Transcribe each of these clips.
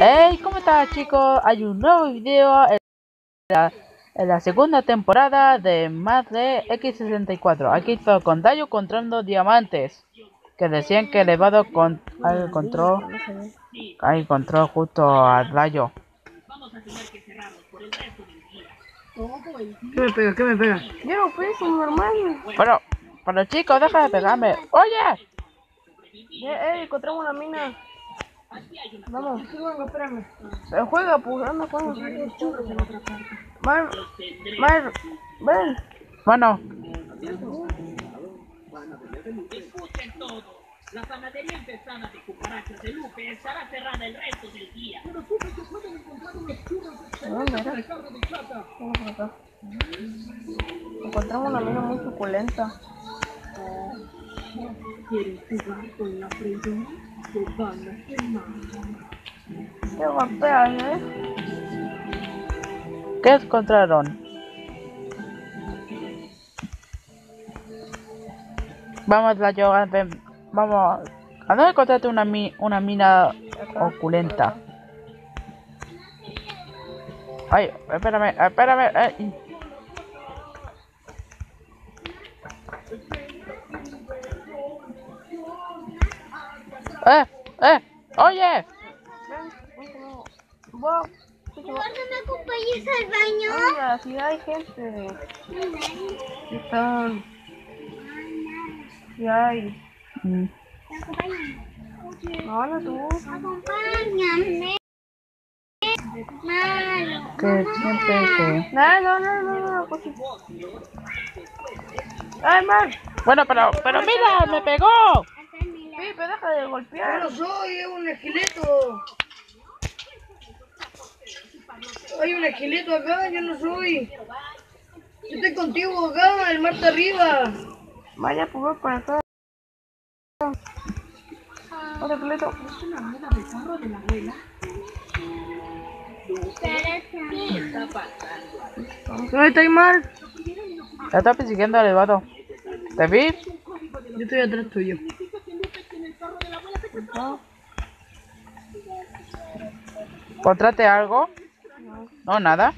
Hey, ¿cómo estás chicos? Hay un nuevo video en la, en la segunda temporada de más de X64. Aquí estoy con Dayo encontrando diamantes. Que decían que elevado con ahí encontró ahí encontró justo a Dayo. ¿Qué me pega? ¿Qué me pega? Yo, pues, normal. Pero, pero chicos, deja de pegarme. Oye, Eh, eh, encontramos una mina. Vamos. Se juega, pues, anda, juega. Mar, Mar, ven. bueno, Escuchen todos. La panadería empezada de cucarachas de Lupe estará cerrada el resto del día. ¿Dónde era? Vamos por acá. Encontramos una mina muy suculenta. ¿Quieren jugar con la freidora? Se van a quemar. Qué golpeas, eh. ¿qué encontraron? Vamos, Dayo, ven, vamos. ¿A dónde encontraste una, mi, una mina oculenta? Ay, espérame, espérame. eh. Eh, eh, oye. Vos. ¿Cuándo me acompañas al baño? Mira, si hay gente. ¿Qué están? Si hay. No, no tú. Acompáñame. Malo. Que siempre que... No, no, no, no, no, pues. Ay, Mar. Bueno, pero, pero mira, me pegó. Pipe, deja de Yo golpear. no soy, es un esqueleto. Hay un esqueleto acá, yo no soy. Yo estoy contigo acá, el mar está arriba. Vaya, pues para acá. Otro esqueleto. ¿Dónde está el mar? Ya está persiguiendo al elevado. ¿Te vi? Yo estoy atrás tuyo. ¿Encontraste algo? No, nada.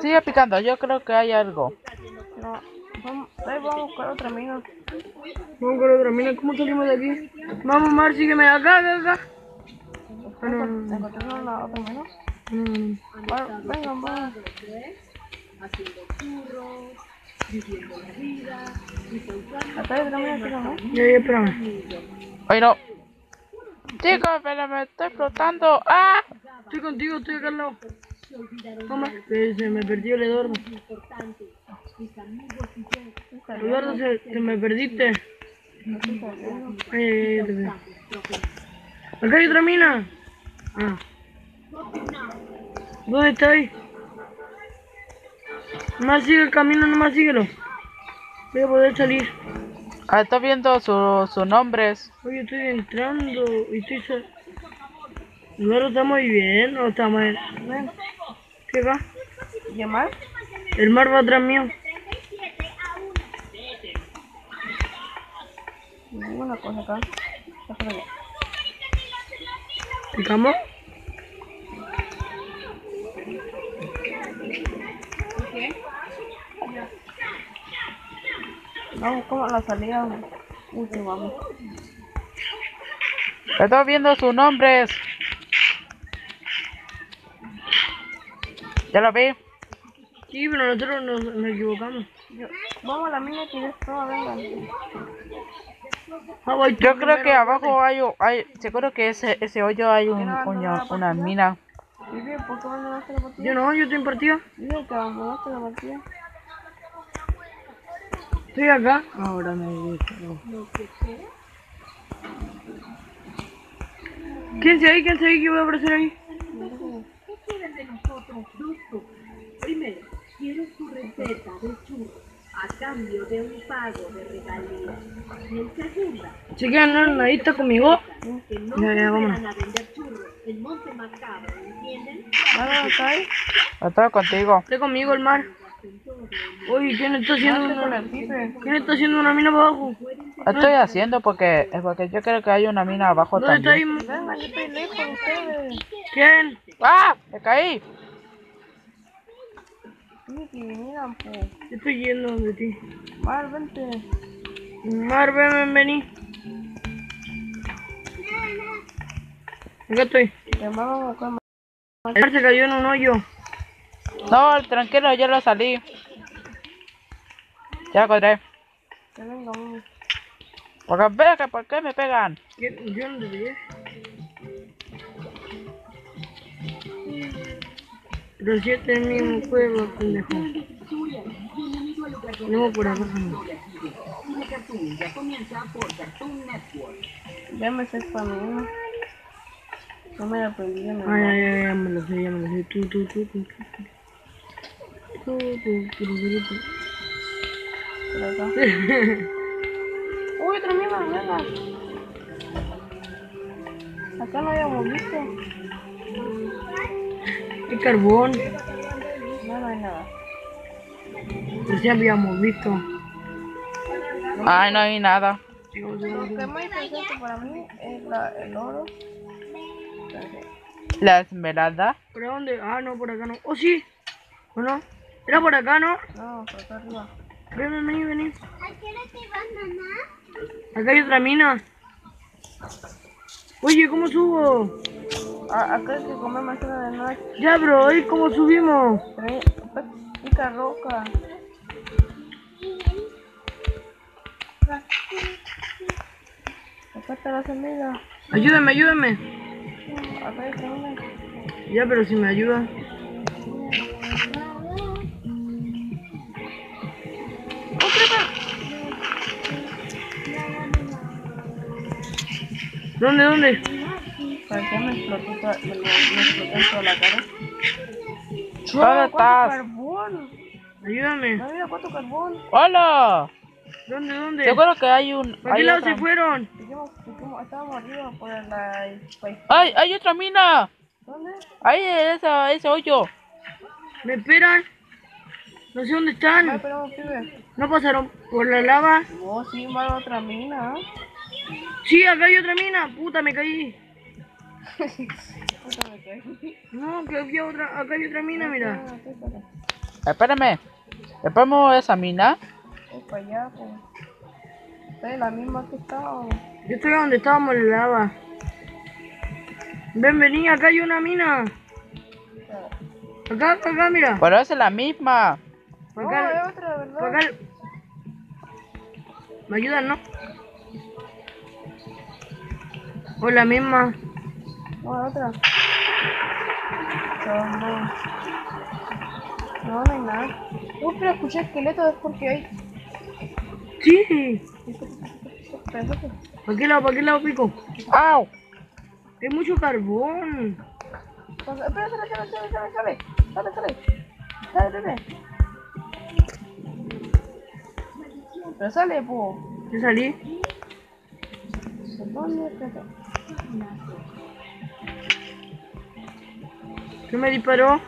Sigue picando, yo creo que hay algo. No. Vamos, ahí vamos a buscar otra mina. Vamos con otra mina, ¿cómo salimos de aquí? Vamos, Mar, sígueme acá, acá, acá. No, no, no, ¿Encontraron la otra mina? no, no. Mar, vengan, vamos. Acá hay otra mina, ¿no? Ya, ya, espérame. Ay, no. Chicos, pero me estoy flotando. ¡Ah! Estoy contigo, estoy acá al lado. Toma. Se, me perdió el Eduardo. Eduardo, se, me perdiste. Acá hay otra mina. Ah. ¿Dónde está ahí? Nomás sigue el camino, nomás síguelo. Voy a poder salir. Ah, Estoy viendo su- sus nombres. Oye, estoy entrando y estoy. Eduardo, ¿está muy bien o está mal? Ven. ¿Qué va? ¿Llamar? El mar va atrás mío. Ninguna cosa acá. Déjalo Vamos, como la salida. Vamos. Estoy viendo sus nombres. Ya lo vi. Sí, pero nosotros nos, nos equivocamos. Yo, vamos a la mina que ya está, venga. Ah, Yo creo que abajo hay, hay seguro que ese, ese hoyo hay un, un- una mina. Vivi, ¿por qué abandonaste la partida? Yo no, yo estoy en partida. Vivi, que abandonaste la partida. Estoy acá. Ahora me dijo. ¿Quién se ahí? ¿Quién se ahí? ¿Qué voy a aparecer ahí? ¿Qué quieren de nosotros, Dusto? Primero, quiero su receta de churros a cambio de un pago de regalías. Y en segunda, ¿Se ahí? ¿Está conmigo? que no Ya, ya, volverán a vender churros en Monte Macabro, ¿entienden? Vamos, acá ahí. Estoy contigo. Está conmigo el mar. Oye, ¿quién está haciendo una. ¿quién está haciendo una mina abajo? Estoy haciendo porque, es porque yo creo que hay una mina abajo también. Venga, yo estoy lejos de ustedes. ¿Quién? ¡Ah! ¡Me caí! Miki, mira, po. Yo estoy yendo donde ti. Mar, vente. Mar, ven, ven, vení. Acá estoy. Te vamos a buscar más. El Mar se cayó en un hoyo. No, tranquilo, yo lo salí. Ya lo encontré. Que venga. Porque que por qué me pegan. ¿Qué? Yo no debería. Pero si este es mismo juego, pendejo. No, por acá. Ya me sé mí. No me la aprendí de Ay, ay, ay, ya me lo sé, ya me lo sé. Tú, tú, tú, tú, tú. Tú, tú, tú, tú, tú. Por acá. Uy, otra mierda, venga. Acá no habíamos visto. ¿Qué carbón? No, no hay nada. Pero sí habíamos visto. Ay, no hay nada. Lo que más interesante para mí es la, el oro. La esmeralda. ¿Por dónde? Ah, no, por acá no. ¿Oh, sí? ¿O no? Era por acá, ¿no? No, por acá arriba. Ven, ven, vení, vení. ¿A qué hora te vas, mamá? Acá hay otra mina. Oye, ¿cómo subo? Acá hay que comer manzana de noche. Ya, bro, ¿y cómo subimos? Pica roca. Acá está la semilla. Ayúdame, ayúdame. Acá hay semilla. Ya, pero si me ayuda. ¿Dónde, dónde? ¿Para qué me explotó toda, me, me explotó la cara? ¿Dónde estás? carbón! Ayúdame. No mira cuánto carbón. ¡Hola! ¿Dónde, dónde? Seguro que hay un. ¿Para qué lado otra- se fueron? Dijimos, dijimos, estábamos arriba por la... pues, ¡Ay! ¡Hay otra mina! ¿Dónde? ¡Ahí esa, ese hoyo! ¿Me esperan? No sé dónde Ah, están. esperamos, pibe. ¿No pasaron por la lava? Oh, sí, va a otra mina. Sí, acá hay otra mina. Puta, me caí. Puta, me caí. No, que aquí hay otra, acá hay otra mina, mira. Espérame. ¿Esperamos esa mina? Es para allá, pues. Esta es la misma que estaba. Yo estoy donde estábamos en la lava. Ven, vení, acá hay una mina. Acá, acá, mira. Pero esa es la misma. No, Acá, es otra, ¿verdad? acá. ¿Me ayudan, no? O la misma. No, es otra. No, no hay nada. Uy, pero escuché esqueletos, es porque hay... Sí. ¿Para qué lado, para qué lado pico? ¡Au! Hay mucho carbón. Espera, espera, espera, espera, sale, sale, sale. Sale, bebé. Pero sale, po. ¿Ya salí? ¿Dónde está? ¿Qué me disparó?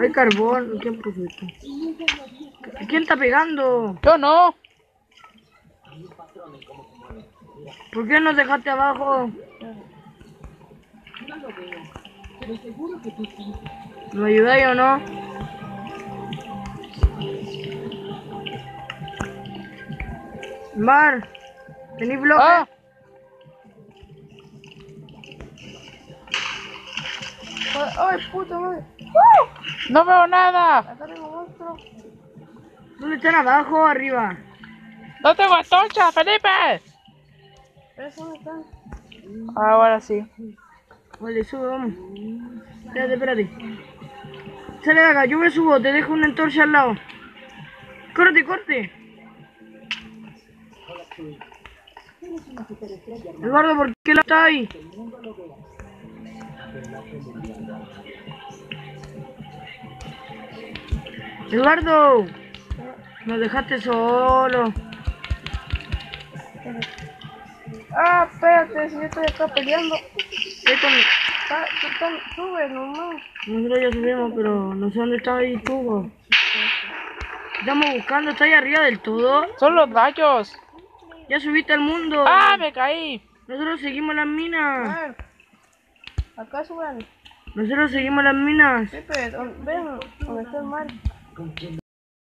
Hay carbón. ¿Quién puso esto? ¿Quién está pegando? ¡Yo no! ¿Por qué nos dejaste abajo? ¿Me ayudáis o no? Mar, ¿tenéis bloques? ¡Ah! ¡Ay, puta madre! ¡No veo nada! Acá tengo monstruo. ¿Dónde están abajo o arriba? ¡No tengo antorcha, Felipe! ¿Pero dónde están? Ahora sí. Vale, sube, vamos. Espérate, espérate. Sale de acá, yo me subo, te dejo una antorcha al lado. ¡Corte, corte! Eduardo, ¿por qué la está ahí? Eduardo, nos dejaste solo. Ah, espérate, si yo estoy acá peleando. Ve con- Está- tú tam- Sube nomás. Ya subimos, pero no sé dónde está ahí tú. Estamos buscando, está ahí arriba del todo. Son los gallos. Ya subiste al mundo. ¡Ah, me caí! Nosotros seguimos las minas. Ah, Acá suben. Nosotros seguimos las minas. Pepe, ¿dó- ven donde está el mar.